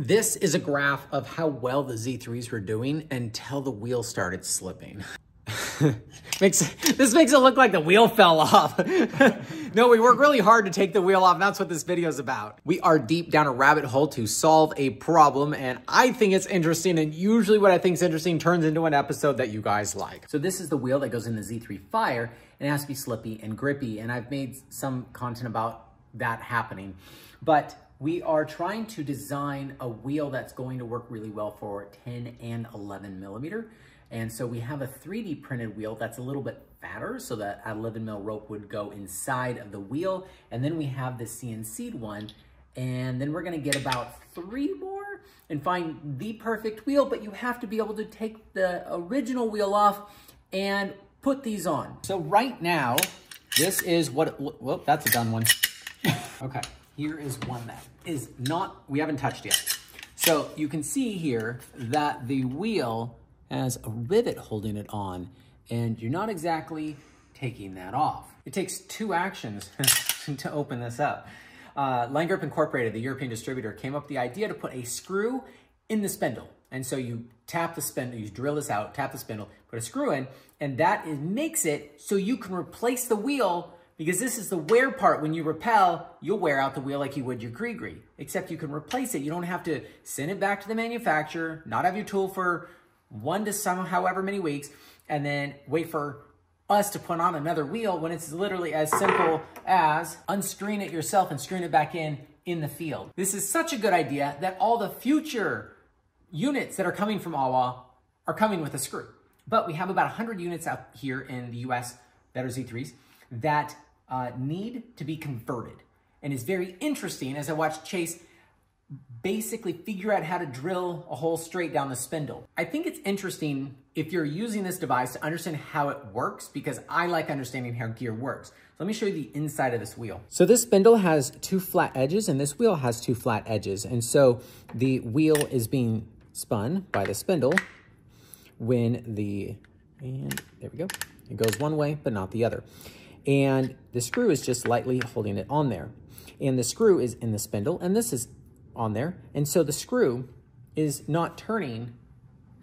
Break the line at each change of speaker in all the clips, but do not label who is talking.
This is a graph of how well the Z3s were doing until the wheel started slipping. makes This makes it look like the wheel fell off. no, we worked really hard to take the wheel off, and that's what this video is about. We are deep down a rabbit hole to solve a problem, and I think it's interesting, and usually what I think is interesting turns into an episode that you guys like. So this is the wheel that goes in the Z3 Fire, and it has to be slippy and grippy, and I've made some content about that happening. But we are trying to design a wheel that's going to work really well for 10 and 11 millimeter. And so we have a 3D printed wheel that's a little bit fatter so that 11 mil rope would go inside of the wheel. And then we have the CNC'd one. And then we're gonna get about three more and find the perfect wheel, but you have to be able to take the original wheel off and put these on. So right now, this is what, well, that's a done one. okay, here is one that is not, we haven't touched yet. So you can see here that the wheel has a rivet holding it on and you're not exactly taking that off. It takes two actions to open this up. Uh, Line Grip Incorporated, the European distributor, came up with the idea to put a screw in the spindle. And so you tap the spindle, you drill this out, tap the spindle, put a screw in, and that is, makes it so you can replace the wheel because this is the wear part. When you rappel, you'll wear out the wheel like you would your GriGri, except you can replace it. You don't have to send it back to the manufacturer, not have your tool for one to some however many weeks, and then wait for us to put on another wheel when it's literally as simple as unscreen it yourself and screen it back in in the field. This is such a good idea that all the future units that are coming from AWA are coming with a screw. But we have about 100 units out here in the US that are Z3s that uh, need to be converted. And it's very interesting as I watch Chase basically figure out how to drill a hole straight down the spindle. I think it's interesting if you're using this device to understand how it works because I like understanding how gear works. So let me show you the inside of this wheel. So this spindle has two flat edges and this wheel has two flat edges. And so the wheel is being spun by the spindle when the, and there we go. It goes one way, but not the other. And the screw is just lightly holding it on there. And the screw is in the spindle and this is on there. And so the screw is not turning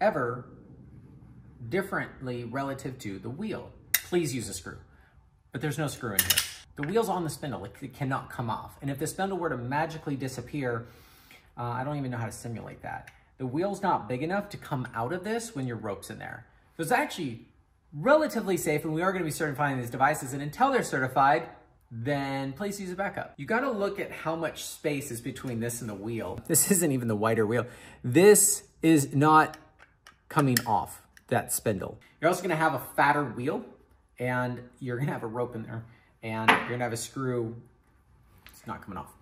ever differently relative to the wheel. Please use a screw, but there's no screw in here. The wheel's on the spindle, it cannot come off. And if the spindle were to magically disappear, uh, I don't even know how to simulate that. The wheel's not big enough to come out of this when your rope's in there. It's actually relatively safe and we are gonna be certifying these devices and until they're certified, then please use a backup. You gotta look at how much space is between this and the wheel. This isn't even the wider wheel. This is not coming off that spindle. You're also gonna have a fatter wheel and you're gonna have a rope in there and you're gonna have a screw, it's not coming off.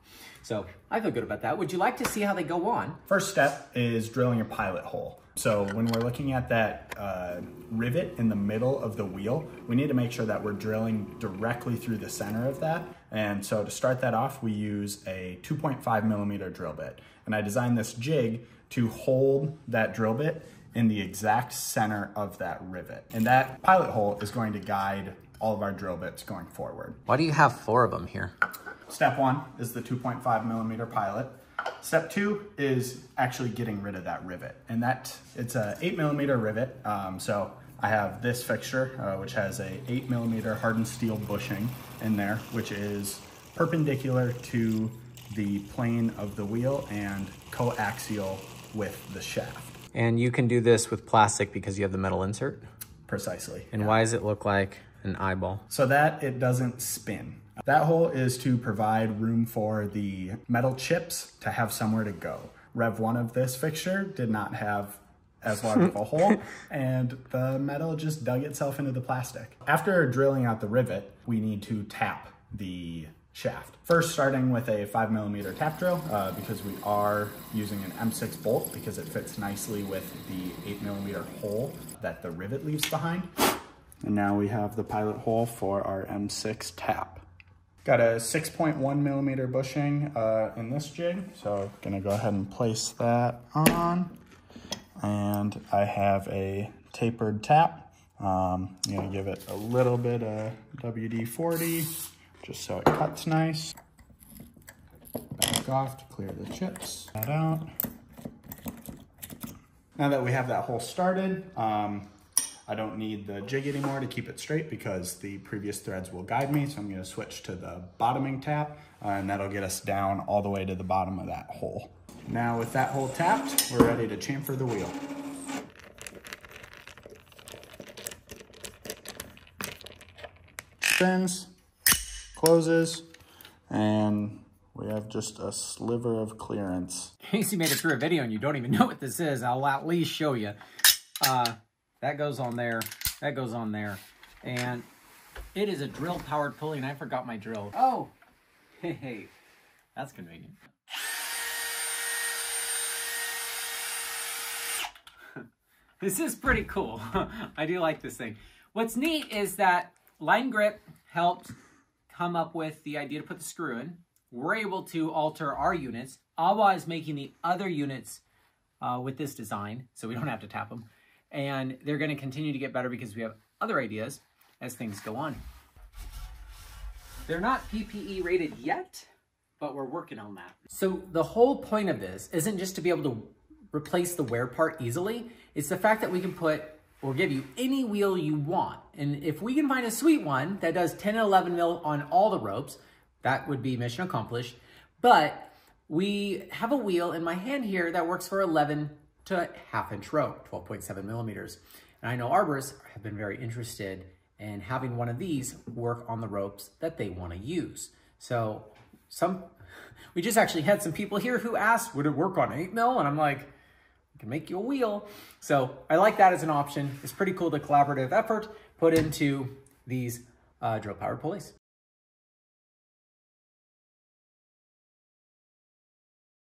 So I feel good about that. Would you like to see how they go on?
First step is drilling your pilot hole. So when we're looking at that uh, rivet in the middle of the wheel, we need to make sure that we're drilling directly through the center of that. And so to start that off, we use a 2.5 millimeter drill bit. And I designed this jig to hold that drill bit in the exact center of that rivet. And that pilot hole is going to guide all of our drill bits going forward.
Why do you have four of them here?
Step one is the 2.5 millimeter pilot. Step two is actually getting rid of that rivet. And that, it's a eight millimeter rivet. Um, so I have this fixture, uh, which has a eight millimeter hardened steel bushing in there, which is perpendicular to the plane of the wheel and coaxial with the shaft.
And you can do this with plastic because you have the metal insert?
Precisely.
And yeah. why does it look like an eyeball?
So that it doesn't spin. That hole is to provide room for the metal chips to have somewhere to go. Rev 1 of this fixture did not have as large of a hole and the metal just dug itself into the plastic. After drilling out the rivet, we need to tap the shaft. First starting with a five millimeter tap drill uh, because we are using an M6 bolt because it fits nicely with the eight millimeter hole that the rivet leaves behind. And now we have the pilot hole for our M6 tap. Got a 6.1 millimeter bushing uh, in this jig, so gonna go ahead and place that on. And I have a tapered tap. Um, I'm gonna give it a little bit of WD-40 just so it cuts nice. Back off to clear the chips. That out. Now that we have that hole started, um, I don't need the jig anymore to keep it straight because the previous threads will guide me. So I'm gonna switch to the bottoming tap uh, and that'll get us down all the way to the bottom of that hole. Now with that hole tapped, we're ready to chamfer the wheel. Spins, closes, and we have just a sliver of clearance.
In case you made it through a video and you don't even know what this is, I'll at least show you. Uh, that goes on there, that goes on there, and it is a drill-powered pulley, and I forgot my drill. Oh, hey, hey, that's convenient. this is pretty cool. I do like this thing. What's neat is that Line Grip helped come up with the idea to put the screw in. We're able to alter our units. Awa is making the other units uh, with this design, so we don't have to tap them. And they're going to continue to get better because we have other ideas as things go on. They're not PPE rated yet, but we're working on that. So the whole point of this isn't just to be able to replace the wear part easily. It's the fact that we can put or give you any wheel you want. And if we can find a sweet one that does 10 and 11 mil on all the ropes, that would be mission accomplished. But we have a wheel in my hand here that works for 11 to half inch rope, 12.7 millimeters. And I know arborists have been very interested in having one of these work on the ropes that they want to use. So some, we just actually had some people here who asked, would it work on 8 mil? And I'm like, I can make you a wheel. So I like that as an option. It's pretty cool, the collaborative effort put into these uh, drill powered pulleys.